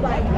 I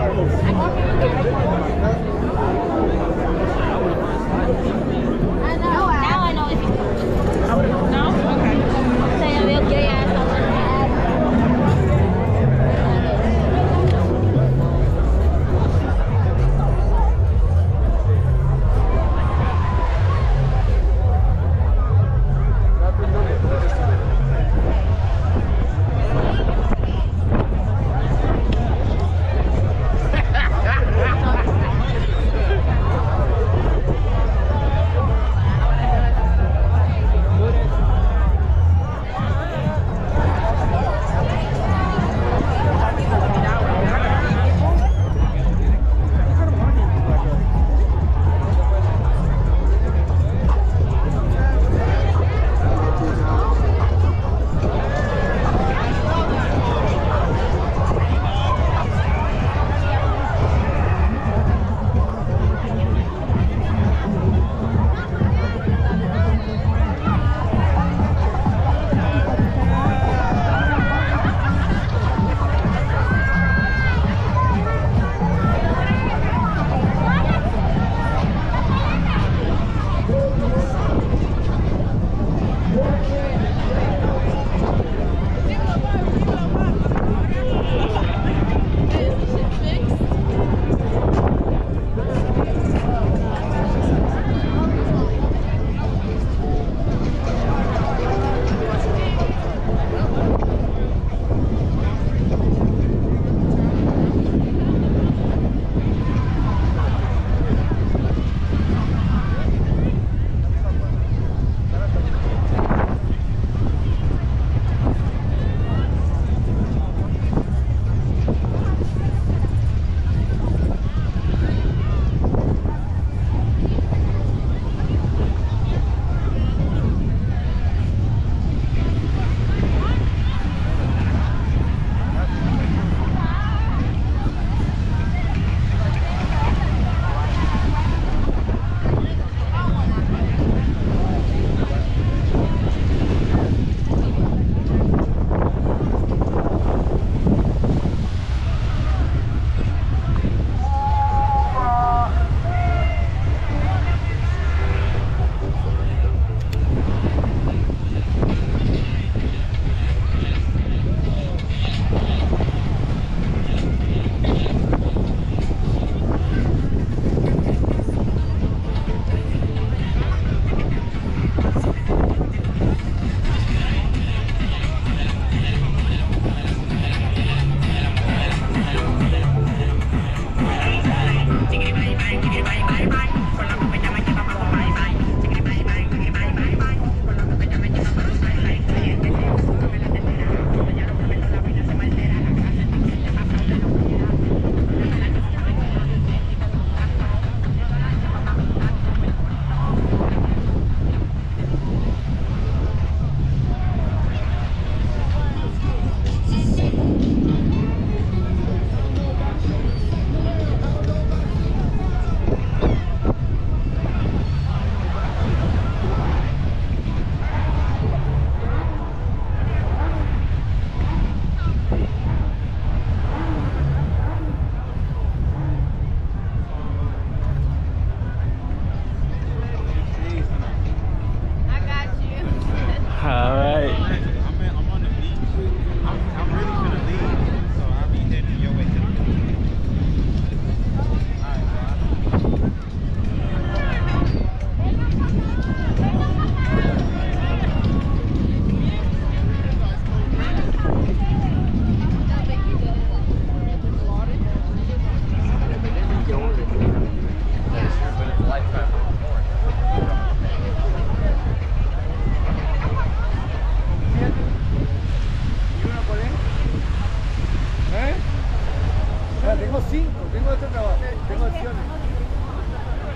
5, tengo este trabajo, tengo acciones.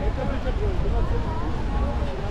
Esto es el segundo, tengo acciones.